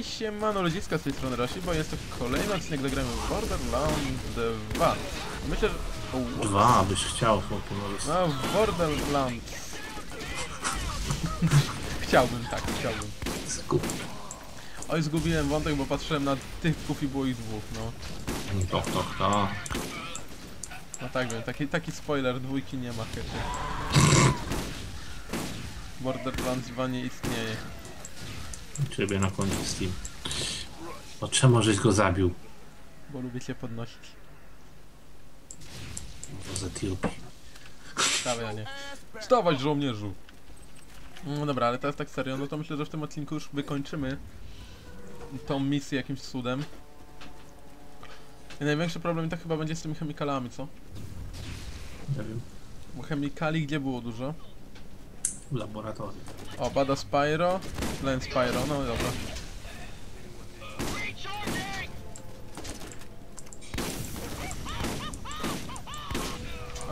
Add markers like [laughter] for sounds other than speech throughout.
Hej, siemano ludziska z tej strony Rosi, bo jest to kolejny odcinek, gdy gramy w Borderlands 2. Myślę, że... O, Dwa byś chciał, chłopie, możesz. no, w Borderlands. chciałbym, tak, chciałbym. Skup. Oj, zgubiłem wątek, bo patrzyłem na typków i było ich dwóch, no. To, to, to. No tak wiem, taki, taki spoiler, dwójki nie ma chyba. [laughs] Borderlands 2 nie istnieje. Ciebie na końcu Steam. O czemu żeś go zabił? Bo lubię cię podnosić. Bo z Etiopii. Wstawaj, a nie. Wstawać, żołnierzu! No dobra, ale teraz tak serio, no to myślę, że w tym odcinku już wykończymy tą misję jakimś cudem. I największy problem to chyba będzie z tymi chemikalami, co? Nie wiem. Bo chemikali gdzie było dużo? W laboratorium. O, Bada Spyro, Len Spyro, no dobra.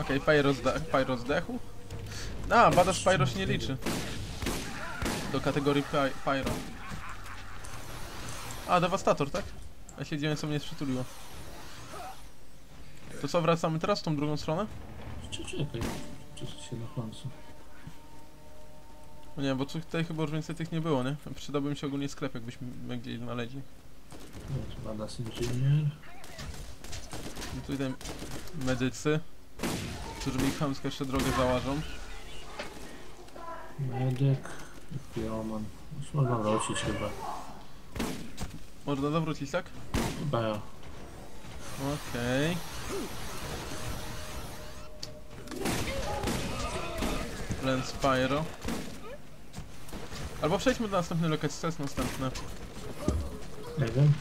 Okej, Pyro, zde zdechł. A, Bada Spyro się nie liczy. Do kategorii Py Pyro. A, Devastator, tak? Ja się dziwię, co mnie przytuliło. To co, wracamy teraz w tą drugą stronę? Czy czekaj. Czy się na końcu? No nie, bo tu- tutaj chyba już więcej tych nie było, nie? Przydałby mi się ogólnie sklep, jakbyśmy gdzieś znaleźli. Jest Badass Engineer. I tutaj medycy, którzy mi chamsko jeszcze drogę załażą. Medek. Pioman. Już można wrócić chyba. Można zawrócić, tak? Chyba ja. Okej. Len Spyro. Albo przejdźmy do następnej lokacji, co jest następne? Nie wiem.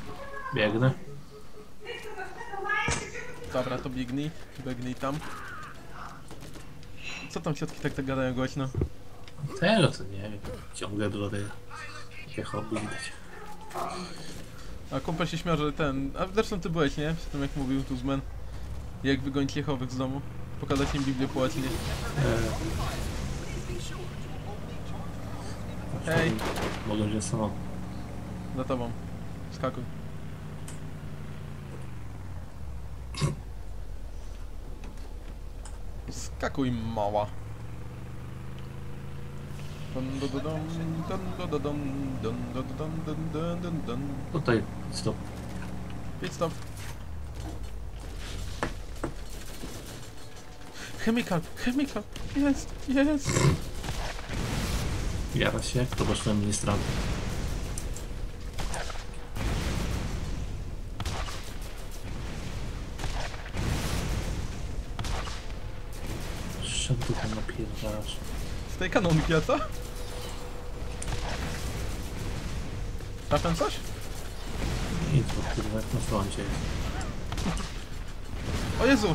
Biegnę. Dobra, to biegnij, biegnij tam. Co tam ciotki tak, tak gadają głośno? Tego to nie wiem. Ciągle. Takie hobby widać. A kumpel się śmiał, że ten... A zresztą ty byłeś, nie? Przy tym jak mówił Tuzman. Jak wygonić Jehowych z domu. Pokazać im Biblię po łacinie. Eee. Hej. Mogę się samo. Za tobą. Skakuj. Skakuj mała. Tutaj, stop. Pit stop. Chemical, chemical, jest, jest. Jara się, kto poszedł ministrantem. Szedł tu tam napierdalasz. Z tej kanonki, a co? Trafiam coś? Nic, bo kurwa jak na froncie jest. O Jezu!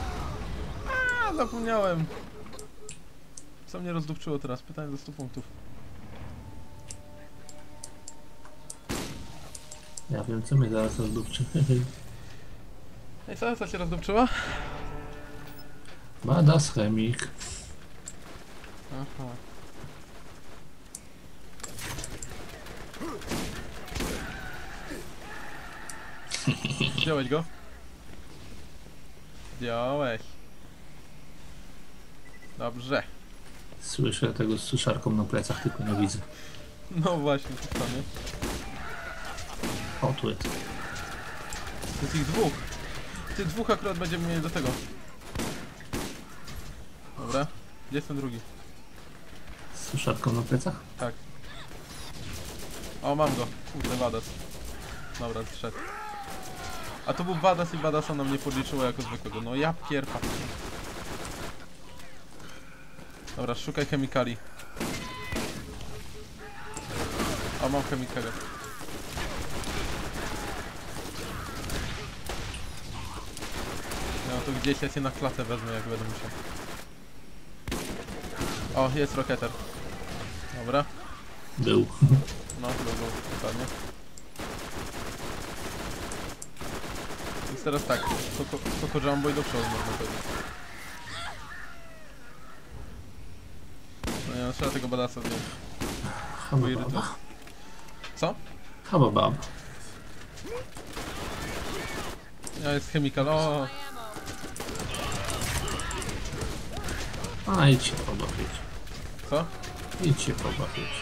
A, zapomniałem. Co mnie rozdupczyło teraz? Pytanie do 100 punktów. Ja wiem co mnie zaraz rozdupczy. [laughs] Ej, co, co cię rozdupczyło? Badass chemik. Aha. Zdjąłeś go? Zdjąłeś. Dobrze. Słyszę tego z suszarką na plecach, tylko nie widzę. No właśnie, to nie? O, tu jest. To tych dwóch. Tych dwóch akurat będziemy mieli do tego. Dobra. Gdzie jest ten drugi? Z suszarką na plecach? Tak. O, mam go. Kurde, Badas. Dobra, zszedł. A to był Badas i Badasa nam nie podliczyło jako zwykłego. No ja pierpa. Dobra, szukaj chemikali. O, mam chemikalię. No to gdzieś ja cię na klatę wezmę, jak będę musiał. O, jest roketer. Dobra. Był. No, chyba było, dokładnie. Więc teraz tak, Coco, Coco Jumbo i do przodu można powiedzieć. No nie, no, trzeba tego badasa zdjąć. Bo Habababa. irytuje. Co? Habababa. Ja jest chemikal, o! A idź się pobawić. Co? Idź się pobawić.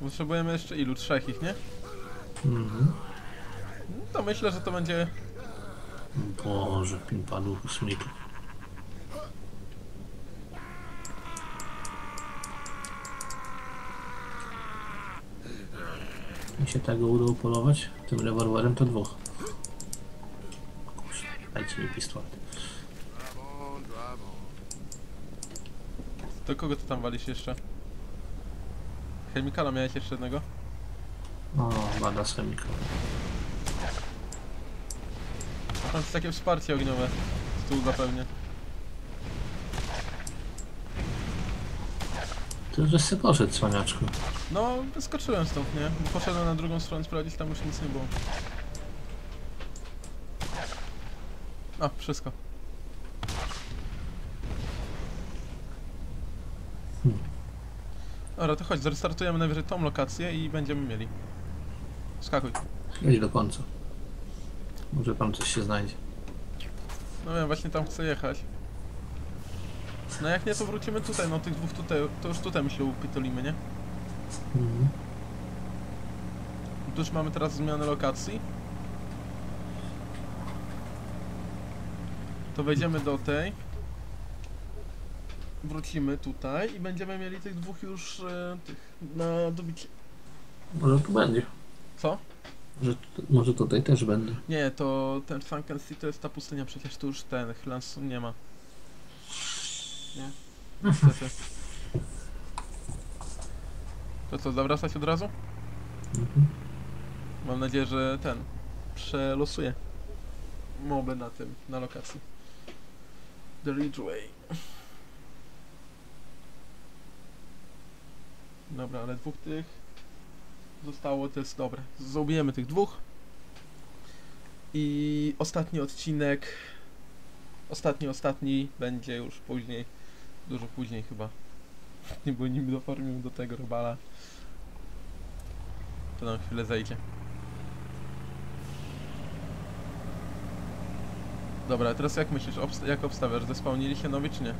Potrzebujemy jeszcze ilu? Trzech ich, nie? Mhm. No To myślę, że to będzie... Boże, pimpadu kosmitów. Mi się tego udało polować. Tym rewolwerem to dwóch. Kurczę, Dajcie mi pistolet. Do kogo ty tam walisz jeszcze? Chemikala miałeś jeszcze jednego? O, bada z chemiką. A tam jest takie wsparcie ogniowe. Z tyłu zapewnie. Ty już się poszedł, cwaniaczku. No, wyskoczyłem stąd, nie? Bo poszedłem na drugą stronę sprawdzić, tam już nic nie było. A, wszystko. Hmm. Dobra, to chodź, zrestartujemy najwyżej tą lokację i będziemy mieli. Skakuj. Idź do końca. Może tam coś się znajdzie. No wiem, właśnie tam chcę jechać. No jak nie, to wrócimy tutaj, no tych dwóch tutaj, to już tutaj my się upytolimy, nie? Mhm. Tu już mamy teraz zmianę lokacji. To wejdziemy do tej. Wrócimy tutaj i będziemy mieli tych dwóch już e, tych na dobicie. Może tu będzie. Co? Może, może tutaj też będę. Nie, to ten Sunken City to jest ta pustynia, przecież tu już ten Hlansun nie ma. Nie? Niestety. To co, zawracać od razu? Mhm. Mam nadzieję, że ten przelosuje moby na tym, na lokacji. The Ridgeway. Dobra, ale dwóch tych zostało, to jest dobre. Zrobimy tych dwóch. I ostatni odcinek, ostatni, ostatni będzie już później, dużo później chyba. [laughs] Nie, bo nim doformimy do tego robala. To nam chwilę zejdzie. Dobra, teraz jak myślisz, obsta- jak obstawiasz? Zespełnili się nowi czy nie?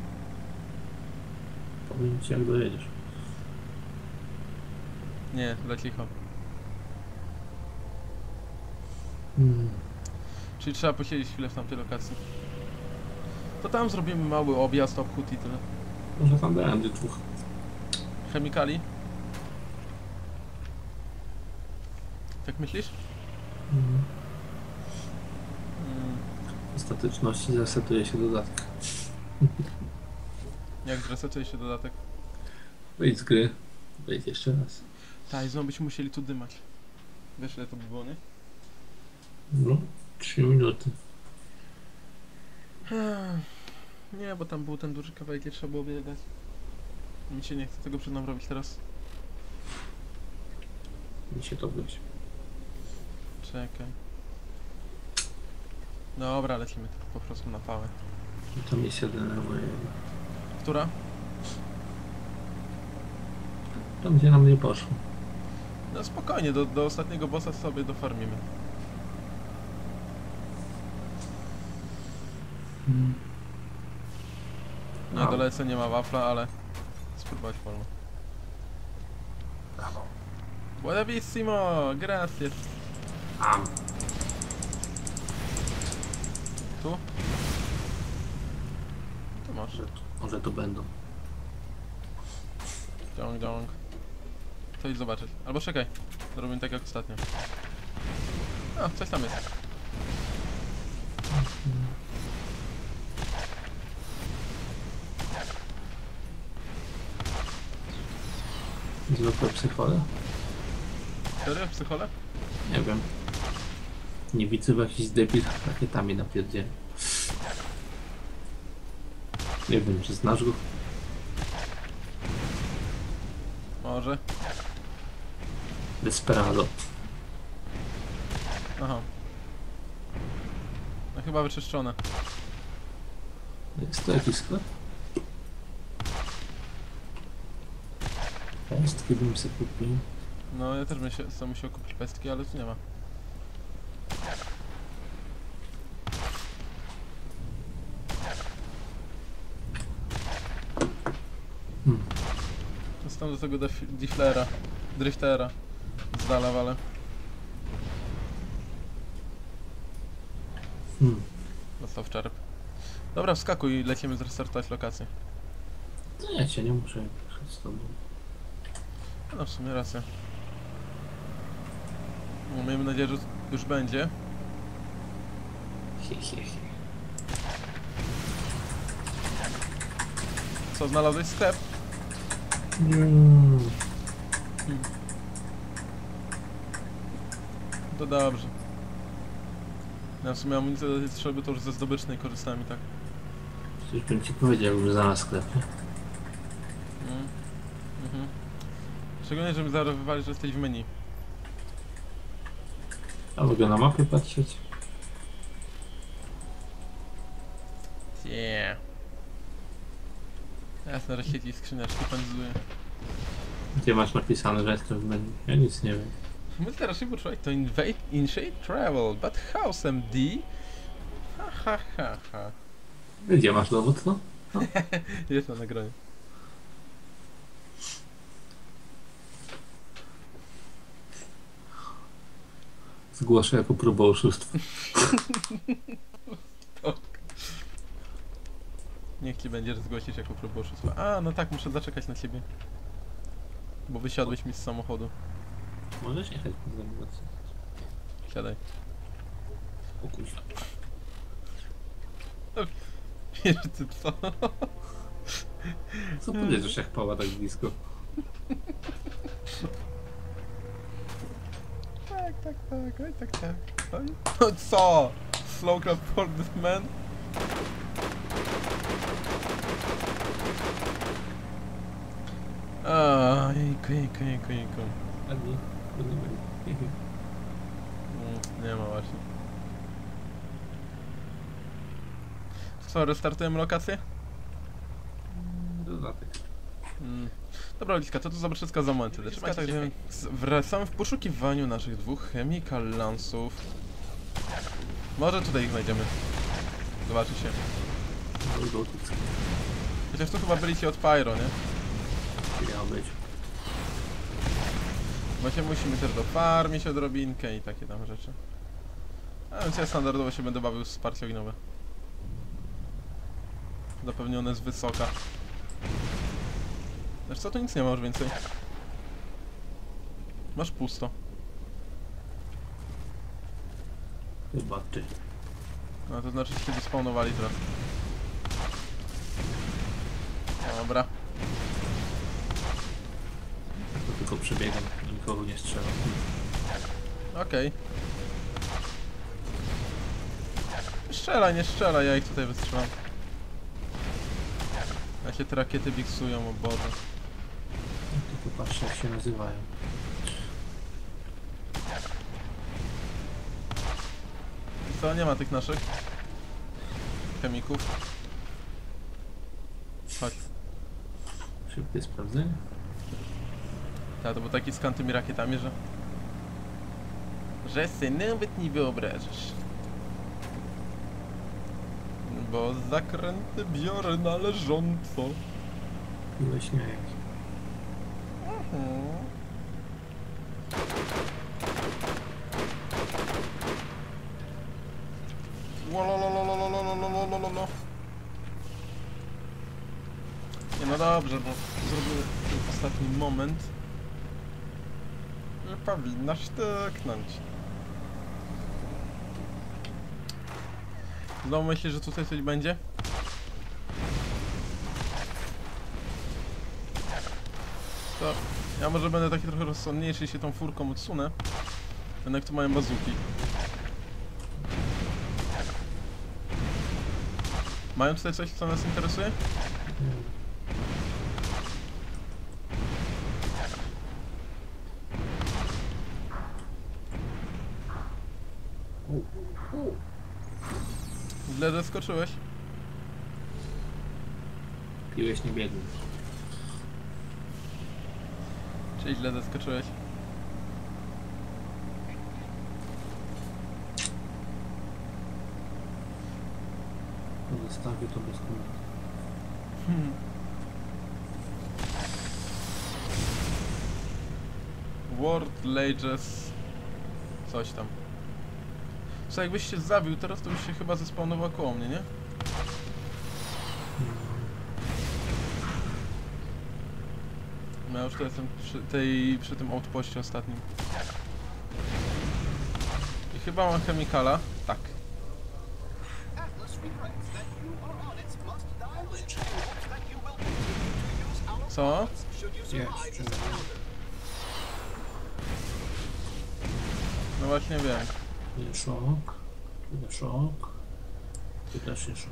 Powiem ci jak dojedziesz. Nie, dla cicho. Hmm. Czyli trzeba posiedzieć chwilę w tamtej lokacji. To tam zrobimy mały objazd, obchód i tyle. Może tam będzie dwóch. Chemikali? Tak myślisz? Mhm. Mm, W ostateczności zasetuje się dodatek. jak zresetuje się dodatek? Wyjdź z gry. Wejdź jeszcze raz. Tak, i znowu byśmy musieli tu dymać. Wiesz ile to by było, nie? No, 3 minuty. Nie, bo tam był ten duży kawałek, gdzie trzeba było biegać. Mi się nie chce tego przed nami robić teraz. Mi się to wyjść. Czekaj. Dobra, lecimy tak po prostu na pałę. To mi się denerwuje. Która? Tam gdzie nam nie poszło. No spokojnie, do, do ostatniego bossa sobie dofarmimy. Hmm. Na dalece nie ma wafla, ale spróbować wolno. Brawo. Buenavissimo! Gracias! Am. Tu? Tu masz. Może, tu- może tu będą. Dong, dong. To idź zobaczyć. Albo czekaj. Zrobimy tak jak ostatnio. A, coś tam jest. Zwykłe psychole? Serio? Psychole? Nie wiem. Nie widzę w jakiś debil rakietami napierdziel. Nie wiem, czy znasz go? Może. Desperado. Aha. No chyba wyczyszczone. Jest to jakiś sklep? Pestki bym sobie kupił. No ja też bym się sam musiał kupić pestki, ale tu nie ma. Hmm. Zostałem do tego def- Difflera, Driftera dala, ale Hmm. dostał w czerp. Dobra, wskakuj i lecimy zrestartować lokację. No ja cię nie muszę jechać z tobą. No w sumie racja. No, miejmy nadzieję, że już będzie. Co, znalazłeś sklep? Mm. To dobrze. Ja w sumie amunicję do tej strzelby to już ze zdobycznej korzystałem i tak. Coś bym ci powiedział, że znalazł sklep? Mm. Mhm. Szczególnie, że mi zaraz wywali, że jesteś w menu. A mogę na mapę patrzeć? Yeah. Jasne, że sieci skrzyneczki panzuje. Gdzie masz napisane, że jestem w menu? Ja nic nie wiem. Military tried to invade, initiate travel, but how's MD? Ha ha ha ha. Gdzie masz dowód, no? [laughs] Jest na nagraniu. Zgłoszę jako próbę oszustwa. [laughs] Niech ci będzie, że zgłosisz jako próbę oszustwa. A, no tak, muszę zaczekać na ciebie. Bo wysiadłeś mi z samochodu. Możesz jechać pod zamowację. Siadaj. O kuźwa. Wiesz ty co? Co powiedziesz, jak pała tak blisko? Tak, tak, tak, oj tak, tak. Oj. No co? Slow clap for this man? A, jejku, jejku, jejku, jejku. A nie, ma właśnie. Co, restartujemy lokację? Dodatek. Mm. Dobra, Liska, to tu zobacz wszystko za moment. Trzymaj tak, że wracamy w poszukiwaniu naszych dwóch chemical lansów. Może tutaj ich znajdziemy. Zobaczy się. Chociaż tu chyba byli ci od Pyro, nie? Miał być. Właśnie musimy też dofarmić odrobinkę i takie tam rzeczy. A więc ja standardowo się będę bawił z wsparcie ogniowe. Zapewnione z wysoka. Wiesz co, tu nic nie ma już więcej. Masz pusto. Chyba ty. No to znaczy się wyspawnowali teraz. Dobra. To tylko przebiegam, nikogo nie strzelam. Okej. Strzelaj, nie strzelaj, ja ich tutaj wystrzelam. Jak się te rakiety biksują, o Boże. Tylko patrzę jak się nazywają. Co, nie ma tych naszych chemików. Chodź. Szybkie sprawdzenie. Tak, to był taki skąd tymi rakietami, że... Że sobie nawet nie wyobrażasz. Bo zakręty biorę należąco. Myślę jak. Mhm. Nie no dobrze, bo zrobię ostatni moment. Nie powinnaś tyknąć. Znowu myślisz, że tutaj coś będzie? To ja może będę taki trochę rozsądniejszy i się tą furką odsunę. Jednak tu mają bazuki. Mają tutaj coś, co nas interesuje? wyskoczyłeś? Piłeś nie biegł. Czyli źle zaskoczyłeś. Zostawię to bez komentarza. Hmm. World Lages... Coś tam. Co jakbyś się zabił teraz, to byś się chyba zespawnował koło mnie, nie? No ja już to jestem przy, tej, przy tym outpoście ostatnim. I chyba mam chemikala. Tak. Co? Yes. No właśnie wiem. Jest szok. Jest szok. Tu też jest szok.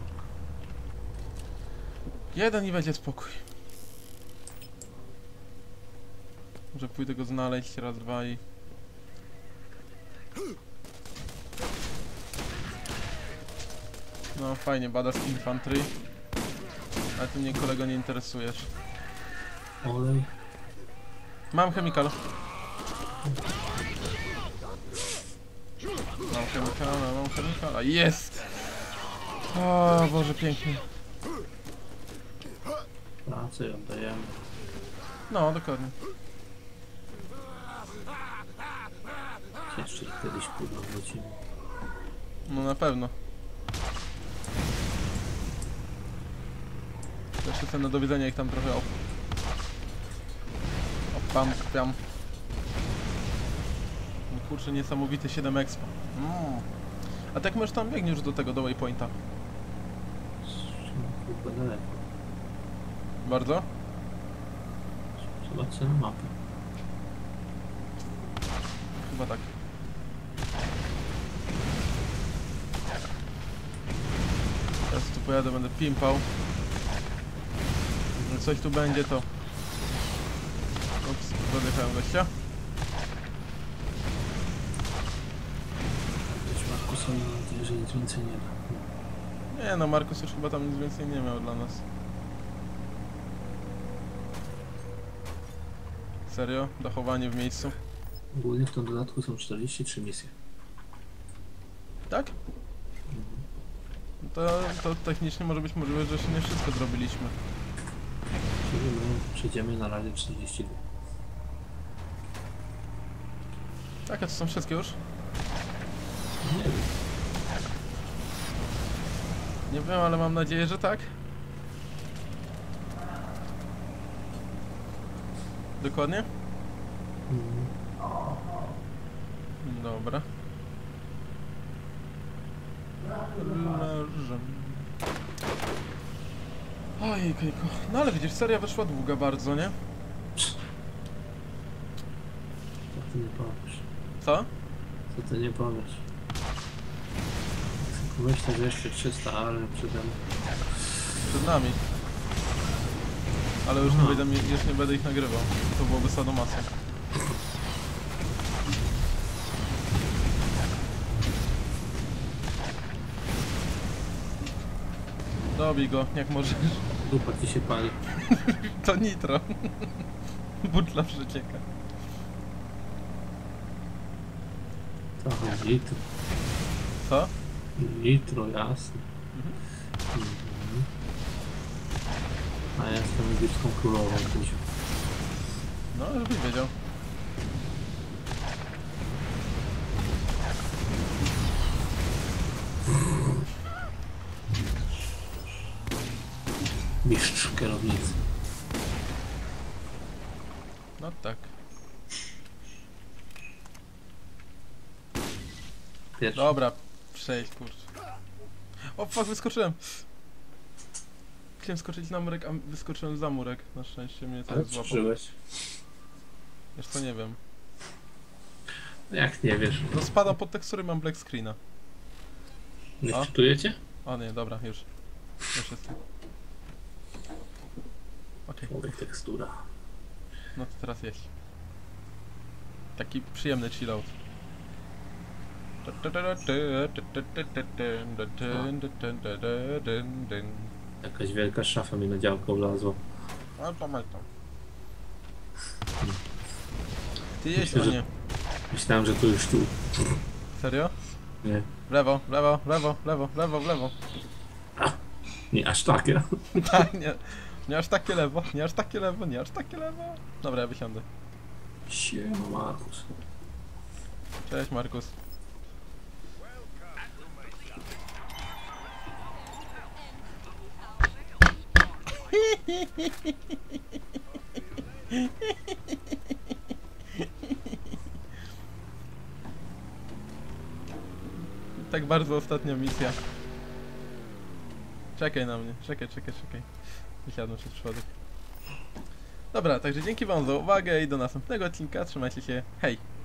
Jeden i będzie spokój. Może pójdę go znaleźć raz, dwa i... No fajnie, badass infantry. Ale ty mnie kolego nie interesujesz. Olej. Mam chemikal. Mam chemikala, mam chemikala. Jest! O Boże, pięknie. Pracę oddajemy. No, dokładnie. Jeszcze kiedyś pójdą wrócimy. No na pewno. Jeszcze cenę do widzenia ich tam trochę op... Opam, kpiam. Kurczę, niesamowity 7 expo. Mm. A tak możesz tam biegniesz do tego, do waypointa. Chyba daleko. Bardzo? Zobaczę na mapę. Chyba tak. Teraz tu pojadę, będę pimpał. Coś tu będzie, to... Ups, zadechałem gościa. Mam nadzieję, że nic więcej nie da. Nie no, Markus już chyba tam nic więcej nie miał dla nas. Serio? Dachowanie w miejscu? Ogólnie w tym dodatku są 43 misje. Tak? No To, to technicznie może być możliwe, że jeszcze nie wszystko zrobiliśmy. Czyli my przejdziemy na razie 42. Tak, a to są wszystkie już? Nie wiem. Ale mam nadzieję, że tak. Dokładnie? Dobra. Leżę. Ojej, kajko. No ale widzisz, seria wyszła długa bardzo, nie? Co ty nie powiesz? Co? Co ty nie powiesz? Myślę, że jeszcze 300 ale przede mną. Przed nami. Ale już nie, Aha. będę, już nie będę ich nagrywał. To byłoby sadomaso. Dobij go, jak możesz. Dupa ci się pali. [laughs] To nitro. Butla przecieka. Trochę litro. Co? Litro, jasne. Mhm. A ja jestem egipską królową, Kuziu. No, żebyś wiedział. Mistrz kierownicy. No tak. Pierwszy. Dobra, przejdź, kurczę. O, fuck, wyskoczyłem. Chciałem skoczyć na murek, a wyskoczyłem za murek. Na szczęście mnie teraz złapał. przeżyłeś. Wiesz co, nie wiem. Jak nie wiesz? No spadam pod tekstury, mam black screena. Nie A? wczytujecie? O nie, dobra, już. Już jest. Okej, Człowiek tekstura. no to teraz jeść. Taki przyjemny chillout. Jakaś wielka szafa mi na działko wlazła. Ale pamiętam. Ty jeść, Myślę, że-. Myślałem, że tu już tu. Serio? Nie. W lewo, w lewo, w lewo, w lewo, w lewo, w lewo. Nie aż takie. [laughs] Tak, nie. Nie aż takie lewo, nie aż takie lewo, nie aż takie lewo. Dobra, ja wysiądę. Siema Markus. Cześć Markus. Tak bardzo ostatnia misja. Czekaj na mnie, czekaj, czekaj, czekaj. Wysiadłem przez przodek. Dobra, także dzięki wam za uwagę i do następnego odcinka. Trzymajcie się, hej!